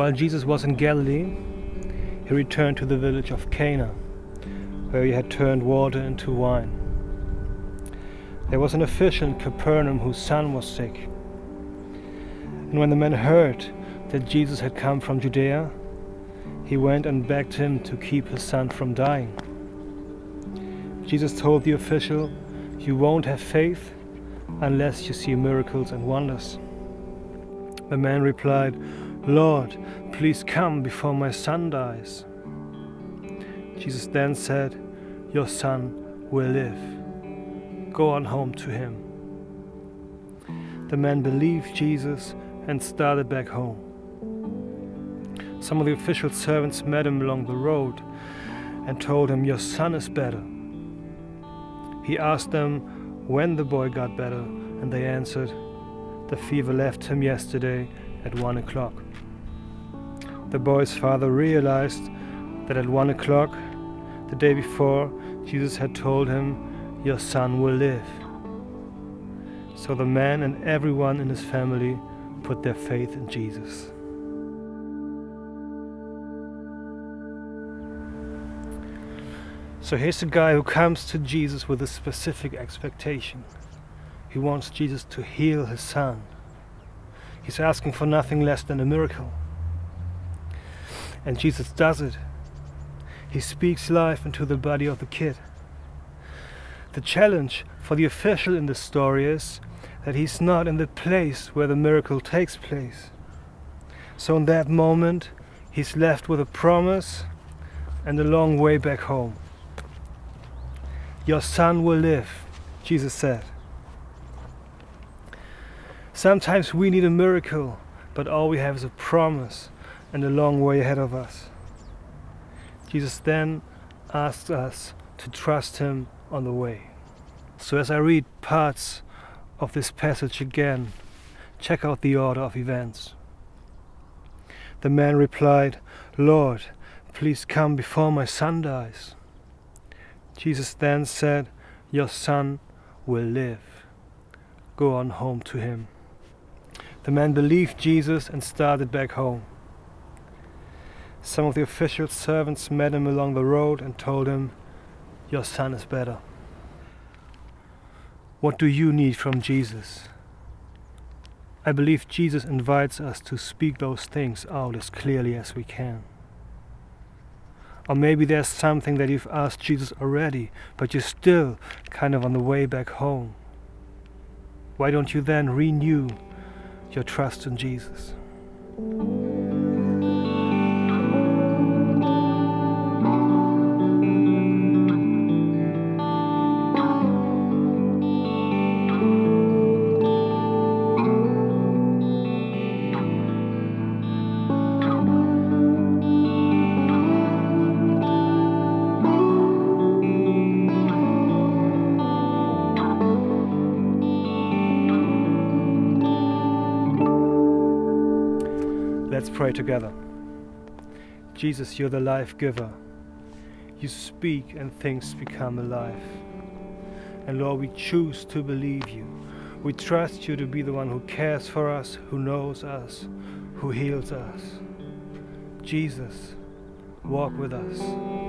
While Jesus was in Galilee, he returned to the village of Cana, where he had turned water into wine. There was an official in Capernaum whose son was sick. And when the man heard that Jesus had come from Judea, he went and begged him to keep his son from dying. Jesus told the official, You won't have faith unless you see miracles and wonders. The man replied, Lord, please come before my son dies. Jesus then said, Your son will live. Go on home to him. The man believed Jesus and started back home. Some of the official servants met him along the road and told him, Your son is better. He asked them when the boy got better, and they answered, The fever left him yesterday at one o'clock. The boy's father realized that at one o'clock, the day before, Jesus had told him, Your son will live. So the man and everyone in his family put their faith in Jesus. So here's a guy who comes to Jesus with a specific expectation. He wants Jesus to heal his son. He's asking for nothing less than a miracle. And Jesus does it. He speaks life into the body of the kid. The challenge for the official in this story is that he's not in the place where the miracle takes place. So in that moment, he's left with a promise and a long way back home. Your son will live, Jesus said. Sometimes we need a miracle, but all we have is a promise and a long way ahead of us. Jesus then asks us to trust him on the way. So as I read parts of this passage again, check out the order of events. The man replied, Lord, please come before my son dies. Jesus then said, Your son will live. Go on home to him. The man believed Jesus and started back home. Some of the official servants met him along the road and told him, Your son is better. What do you need from Jesus? I believe Jesus invites us to speak those things out as clearly as we can. Or maybe there's something that you've asked Jesus already, but you're still kind of on the way back home. Why don't you then renew your trust in Jesus? Let's pray together. Jesus, you're the life giver. You speak and things become alive. And Lord, we choose to believe you. We trust you to be the one who cares for us, who knows us, who heals us. Jesus, walk with us.